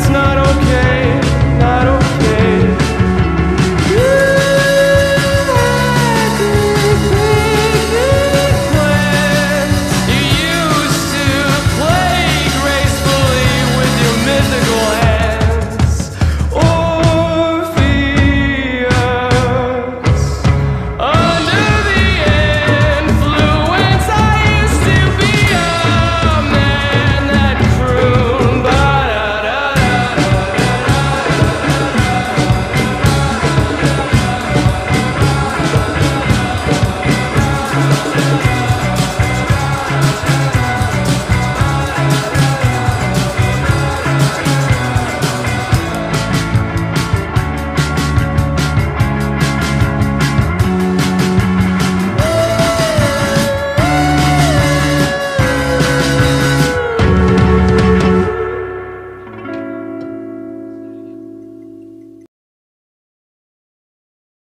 It's not over.